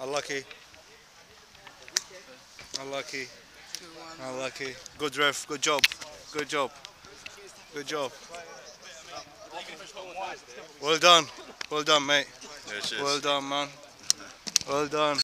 Unlucky. Unlucky. Unlucky. Good ref. Good job. Good job. Good job. Well done. Well done, mate. Well done, man. Well done.